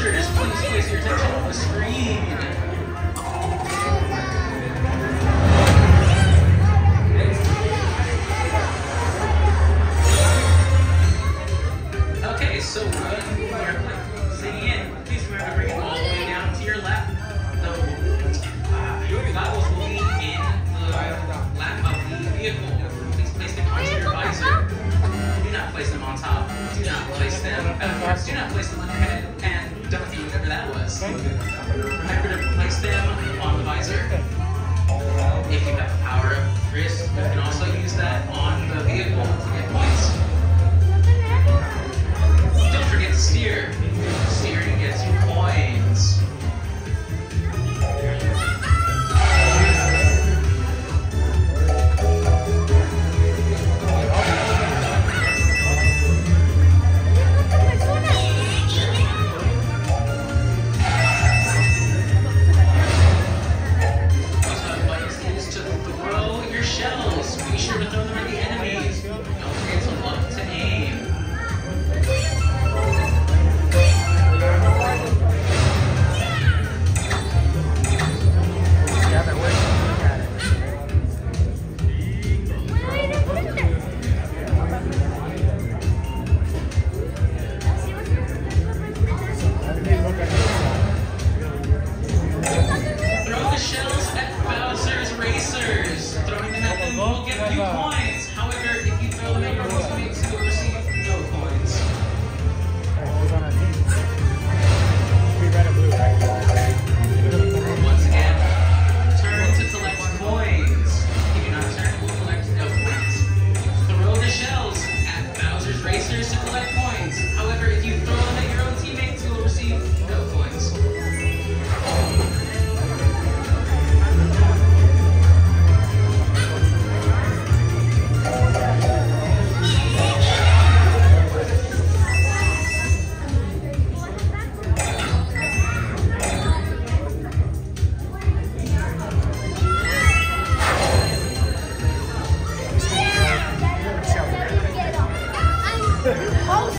Visitors, please place your attention on the screen. Okay, so are sitting in, please remember to bring it all the way down to your lap. The uh, goggles will be in the lap of the vehicle. Please place them onto your visor. Do not place them on top. Do not place them backwards. Do not place them on your head. Duffy, whatever that was. Remember to place them on the visor if you have the power of wrist. You can also use that on the vehicle to get points. Don't forget to steer.